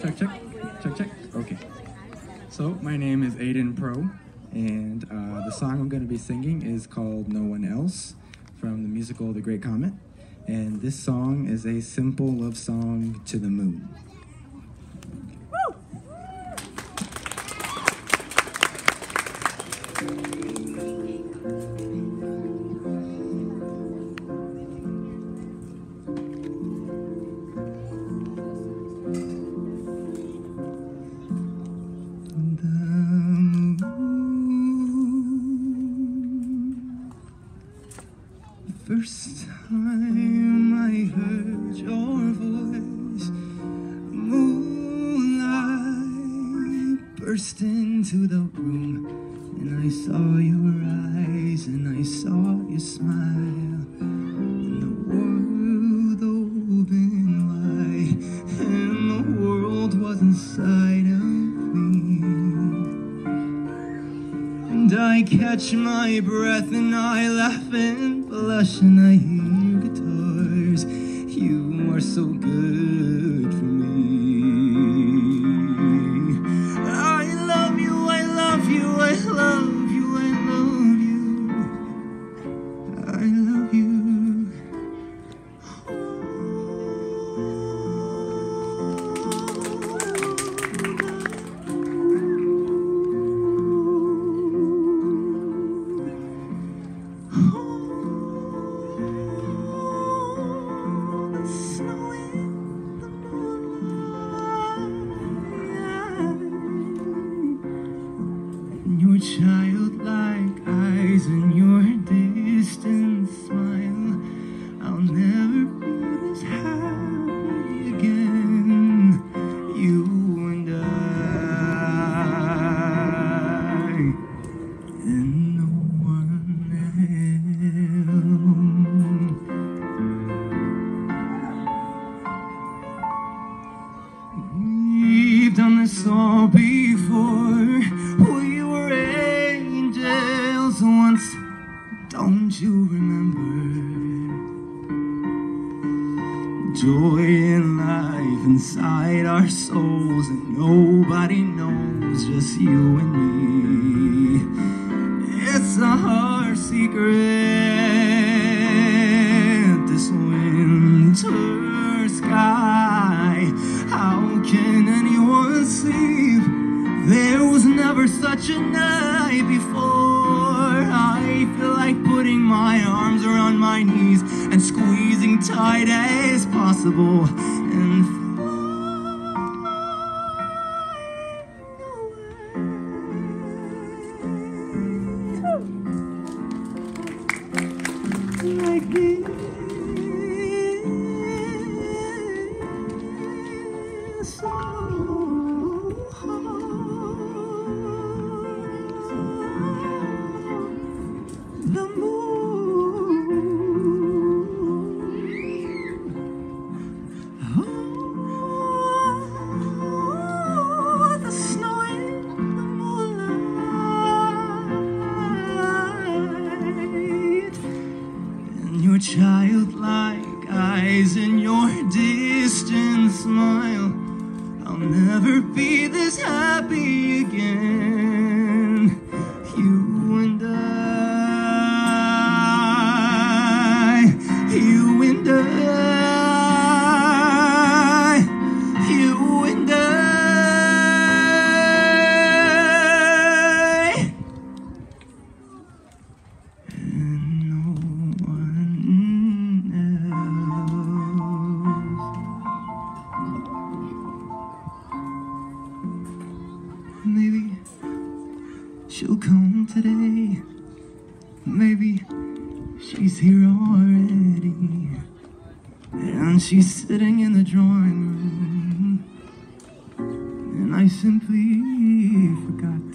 Check, check, check, check. Okay. So, my name is Aydin Pro, and uh, the song I'm going to be singing is called No One Else from the musical The Great Comet. And this song is a simple love song to the moon. First time I heard your voice, moonlight burst into the room, and I saw your eyes and I saw your smile, And I catch my breath and I laugh and blush and I hear guitars. You are so all before. We were angels once. Don't you remember? Joy and life inside our souls, and nobody knows, just you and me. A hard secret. This winter sky. How can anyone sleep? There was never such a night before. I feel like putting my arms around my knees and squeezing tight as possible. And childlike eyes and your distant smile. I'll never be this happy again. You and I, you and I, you and I. And no one else. Maybe she'll come today. Maybe she's here already. And she's sitting in the drawing room. And I simply forgot